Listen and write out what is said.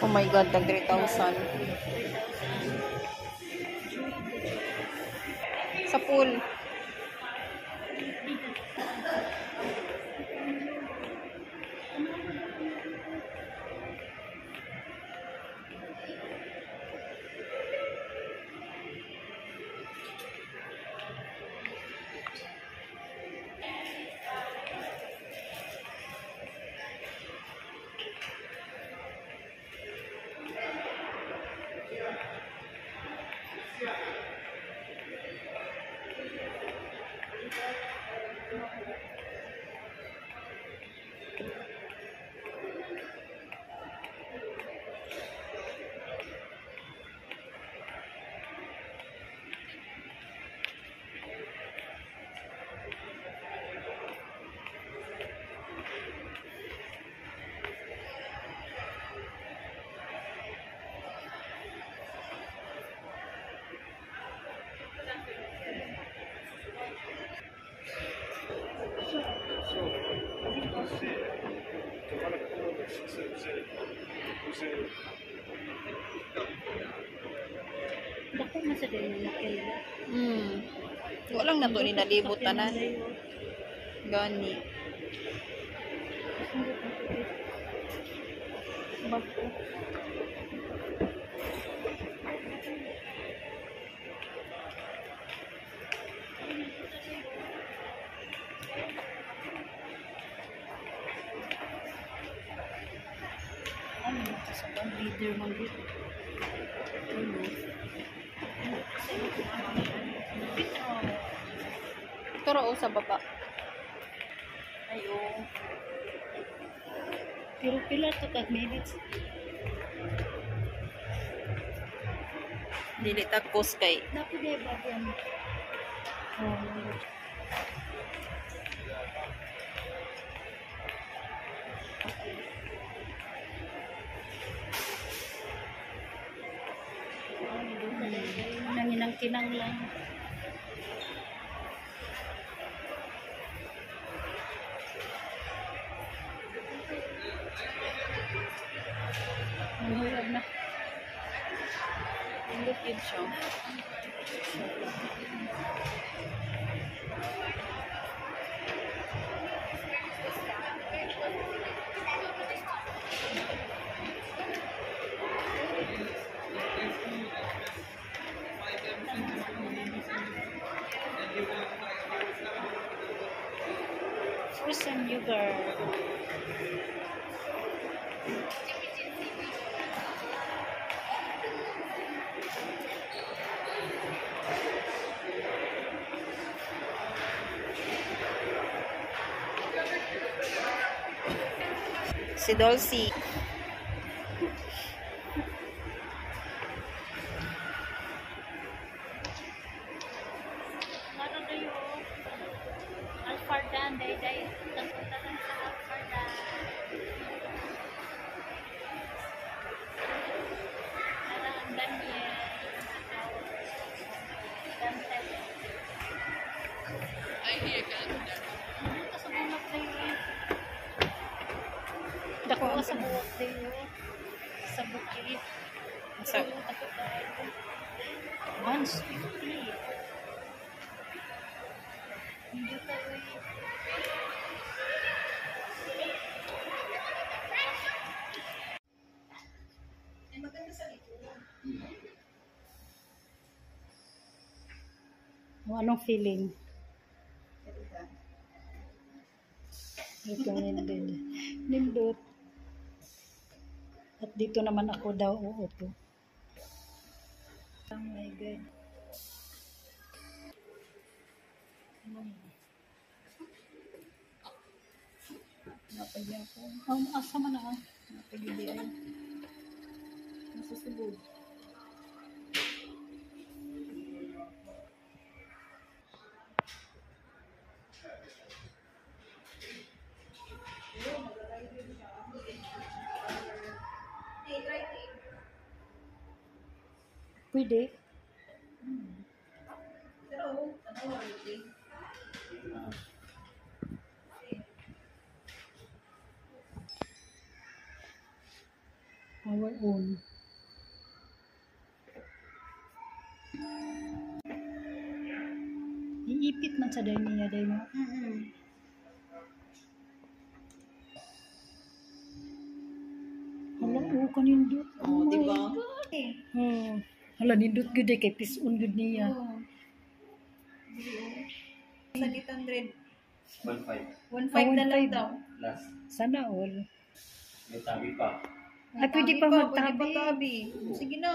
Oh my God, tag 3,000. Sa pool. Yeah. Dako man sa ganyan na kayo. Hmm. Walang na to ni nalibot tanan. Gani. Bago. Sa bang leader man dito? Ano? Turo o sa baba. Ayo. Pero pila to kag minutes? Dili takos kay. Dapat ba yan? Oh. Nanginang kinang lang. Mahulog na. Look yun siya. Frozen yogurt. Si Dolcy. Dako sa buwak kayo. Sa bukid. Sa, Once. Hindi tayo anong feeling? Ito nindot. At dito naman ako daw uupo. Oh my God. napagyan ko. Um, asa man na ah. Napagili ay. Nasa subod. Pwede. O Power on. Iipit man sa dahil niya dahil mo. Mm-mm. Hala, oo, kanindot. Oh, di ba? Oh. Hala, nindot gud eh, kay pisun gud niya. Sa 800. 1.5. 1.5 na lang 1.5. daw. Last. Sana all. May tabi pa. Ay, pwede pa Tabi magtabi. Pwede pa tabi. Sige na.